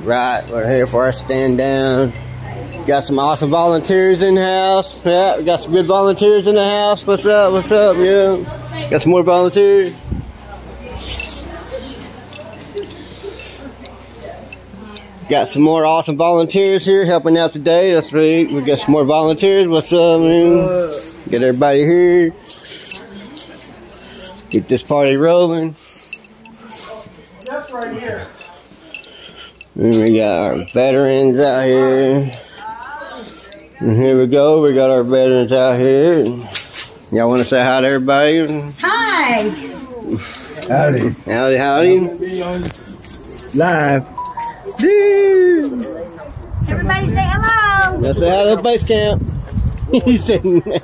Right, we're here for our stand down. Got some awesome volunteers in the house. Yeah, we got some good volunteers in the house. What's up? What's up? Yeah. Got some more volunteers. Got some more awesome volunteers here helping out today. That's right. We got some more volunteers. What's up, man? Get everybody here. Get this party rolling. That's right here. And we got our veterans out here. And here we go. We got our veterans out here. Y'all want to say hi to everybody? Hi. Howdy. Howdy, howdy. Be on live. Dude. Everybody say hello. Let's say hi to base camp. He's sitting there.